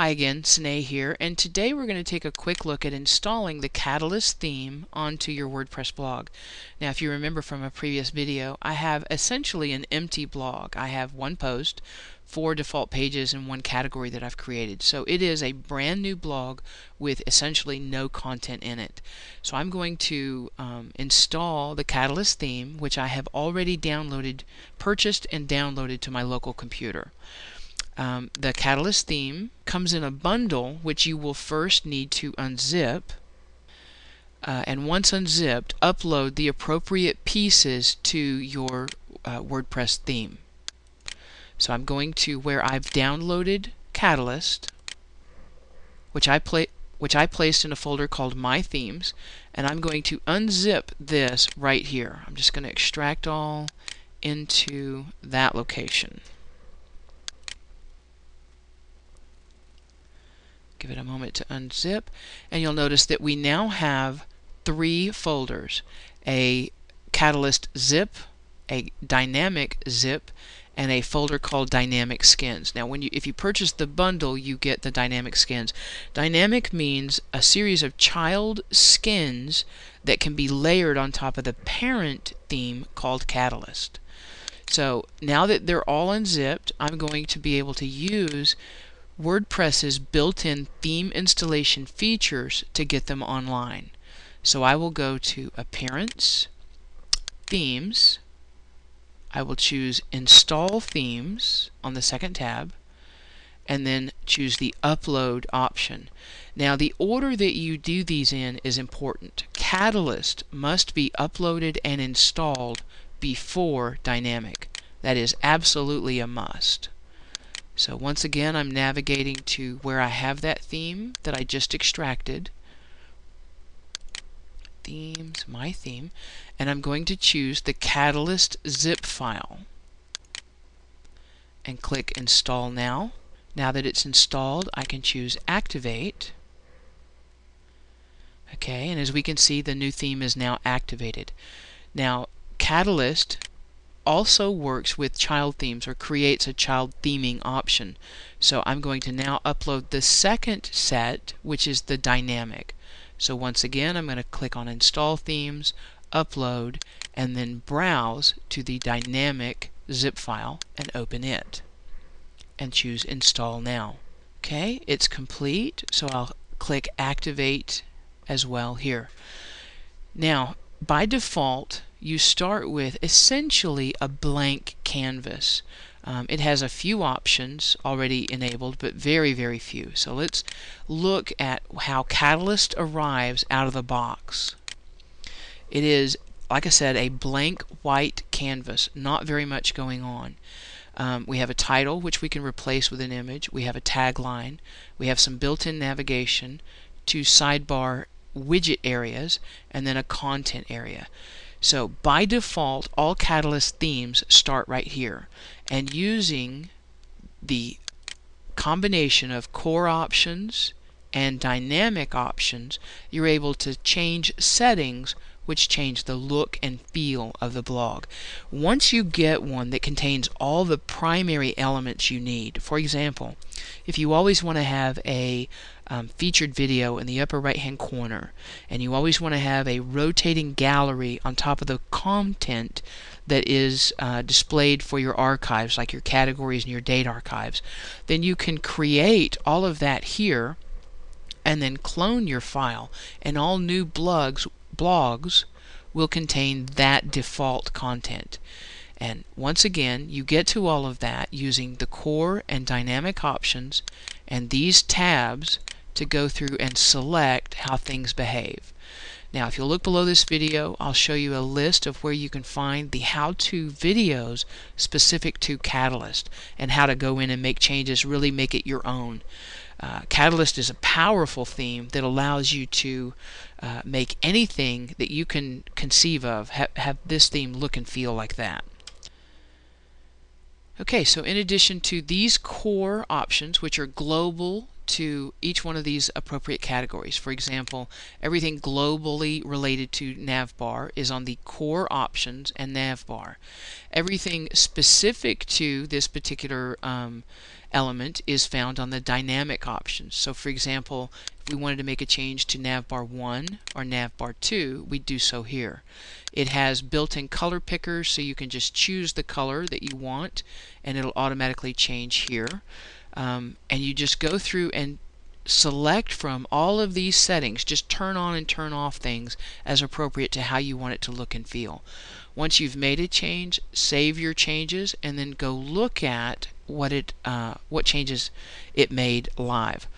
Hi again, Cenay here, and today we're going to take a quick look at installing the Catalyst theme onto your WordPress blog. Now if you remember from a previous video, I have essentially an empty blog. I have one post, four default pages, and one category that I've created. So it is a brand new blog with essentially no content in it. So I'm going to um, install the Catalyst theme, which I have already downloaded, purchased and downloaded to my local computer. Um, the Catalyst theme comes in a bundle which you will first need to unzip. Uh, and once unzipped, upload the appropriate pieces to your uh, WordPress theme. So I'm going to where I've downloaded Catalyst, which I which I placed in a folder called My Themes, and I'm going to unzip this right here. I'm just going to extract all into that location. Give it a moment to unzip, and you'll notice that we now have three folders a Catalyst zip, a dynamic zip, and a folder called dynamic skins. Now when you if you purchase the bundle you get the dynamic skins. Dynamic means a series of child skins that can be layered on top of the parent theme called Catalyst. So now that they're all unzipped, I'm going to be able to use WordPress's built-in theme installation features to get them online. So I will go to Appearance, Themes, I will choose Install Themes on the second tab, and then choose the Upload option. Now the order that you do these in is important. Catalyst must be uploaded and installed before Dynamic. That is absolutely a must. So once again, I'm navigating to where I have that theme that I just extracted. Themes, my theme, and I'm going to choose the Catalyst zip file and click Install Now. Now that it's installed, I can choose Activate. Okay, and as we can see, the new theme is now activated. Now, Catalyst also works with child themes or creates a child theming option. So I'm going to now upload the second set, which is the dynamic. So once again, I'm going to click on Install Themes, Upload, and then browse to the dynamic zip file and open it. And choose Install Now. Okay, it's complete, so I'll click Activate as well here. Now, by default, you start with essentially a blank canvas. Um, it has a few options already enabled, but very, very few. So let's look at how Catalyst arrives out of the box. It is, like I said, a blank white canvas, not very much going on. Um, we have a title, which we can replace with an image. We have a tagline. We have some built-in navigation, two sidebar widget areas, and then a content area. So by default, all Catalyst themes start right here. And using the combination of core options and dynamic options, you're able to change settings which change the look and feel of the blog. Once you get one that contains all the primary elements you need, for example, if you always want to have a um, featured video in the upper right hand corner and you always want to have a rotating gallery on top of the content that is uh, displayed for your archives like your categories and your date archives then you can create all of that here and then clone your file and all new blogs blogs will contain that default content and once again, you get to all of that using the core and dynamic options and these tabs to go through and select how things behave. Now if you look below this video I'll show you a list of where you can find the how-to videos specific to Catalyst and how to go in and make changes, really make it your own. Uh, Catalyst is a powerful theme that allows you to uh, make anything that you can conceive of ha have this theme look and feel like that. Okay, so in addition to these core options, which are global to each one of these appropriate categories. For example, everything globally related to navbar is on the core options and navbar. Everything specific to this particular um, element is found on the dynamic options. So for example, if we wanted to make a change to navbar 1 or navbar 2, we'd do so here. It has built-in color pickers so you can just choose the color that you want and it'll automatically change here. Um, and you just go through and select from all of these settings, just turn on and turn off things as appropriate to how you want it to look and feel. Once you've made a change, save your changes and then go look at what it uh, what changes it made live.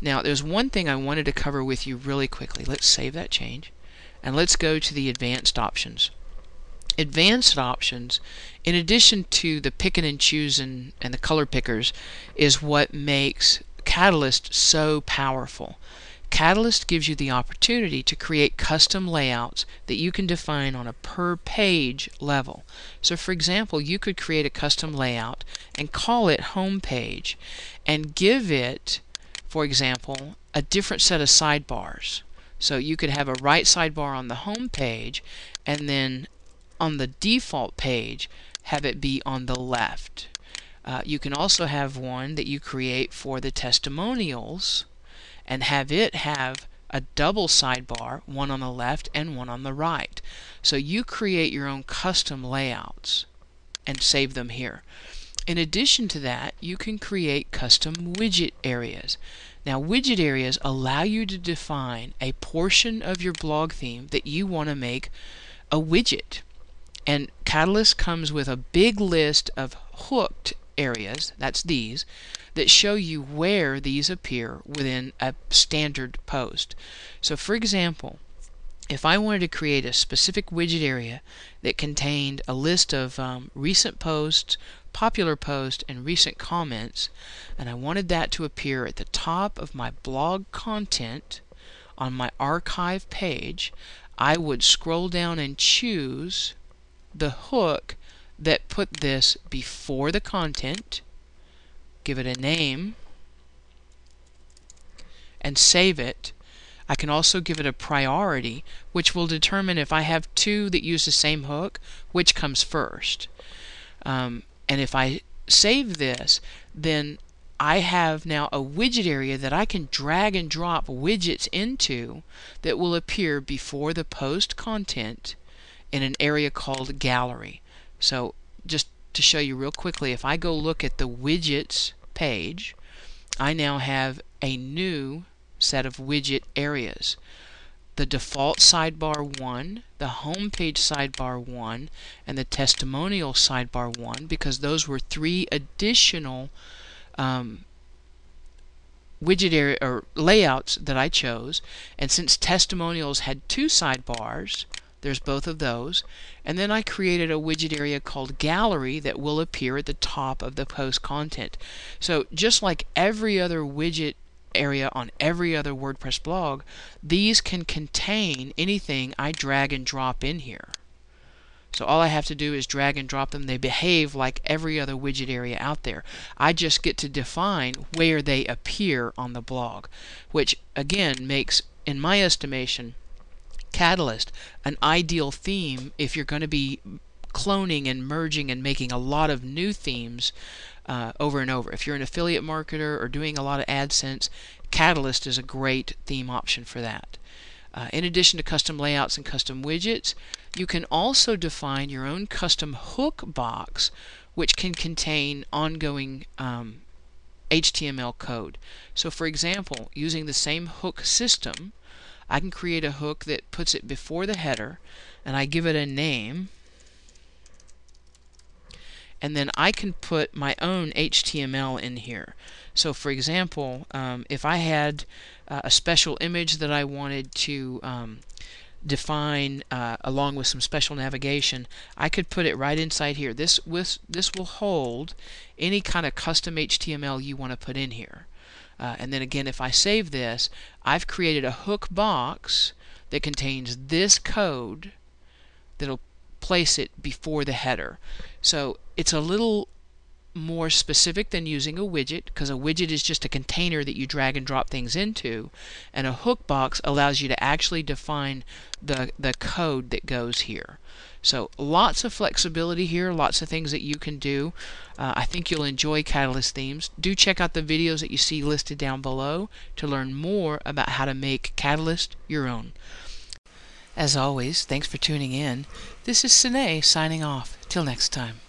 Now there's one thing I wanted to cover with you really quickly. Let's save that change and let's go to the advanced options. Advanced options, in addition to the picking and choosing and the color pickers, is what makes Catalyst so powerful. Catalyst gives you the opportunity to create custom layouts that you can define on a per page level. So for example, you could create a custom layout and call it home page and give it, for example, a different set of sidebars. So you could have a right sidebar on the home page and then on the default page have it be on the left. Uh, you can also have one that you create for the testimonials and have it have a double sidebar, one on the left and one on the right. So you create your own custom layouts and save them here. In addition to that, you can create custom widget areas. Now widget areas allow you to define a portion of your blog theme that you want to make a widget. And Catalyst comes with a big list of hooked areas, that's these, that show you where these appear within a standard post. So for example, if I wanted to create a specific widget area that contained a list of um, recent posts, popular posts, and recent comments, and I wanted that to appear at the top of my blog content on my archive page, I would scroll down and choose the hook that put this before the content, give it a name, and save it I can also give it a priority, which will determine if I have two that use the same hook, which comes first. Um, and if I save this, then I have now a widget area that I can drag and drop widgets into that will appear before the post content in an area called gallery. So just to show you real quickly, if I go look at the widgets page, I now have a new set of widget areas. The default sidebar 1, the home page sidebar 1, and the testimonial sidebar 1 because those were three additional um, widget area or layouts that I chose and since testimonials had two sidebars there's both of those and then I created a widget area called gallery that will appear at the top of the post content so just like every other widget area on every other WordPress blog, these can contain anything I drag and drop in here. So all I have to do is drag and drop them. They behave like every other widget area out there. I just get to define where they appear on the blog, which again makes, in my estimation, Catalyst an ideal theme if you're going to be cloning and merging and making a lot of new themes uh, over and over. If you're an affiliate marketer or doing a lot of AdSense, Catalyst is a great theme option for that. Uh, in addition to custom layouts and custom widgets, you can also define your own custom hook box, which can contain ongoing um, HTML code. So for example, using the same hook system, I can create a hook that puts it before the header, and I give it a name, and then I can put my own HTML in here. So for example, um, if I had uh, a special image that I wanted to um, define uh, along with some special navigation, I could put it right inside here. This, with, this will hold any kind of custom HTML you want to put in here. Uh, and then again, if I save this, I've created a hook box that contains this code that'll place it before the header. So it's a little more specific than using a widget because a widget is just a container that you drag and drop things into and a hook box allows you to actually define the, the code that goes here. So lots of flexibility here, lots of things that you can do. Uh, I think you'll enjoy Catalyst themes. Do check out the videos that you see listed down below to learn more about how to make Catalyst your own. As always, thanks for tuning in. This is Cenay signing off. Till next time.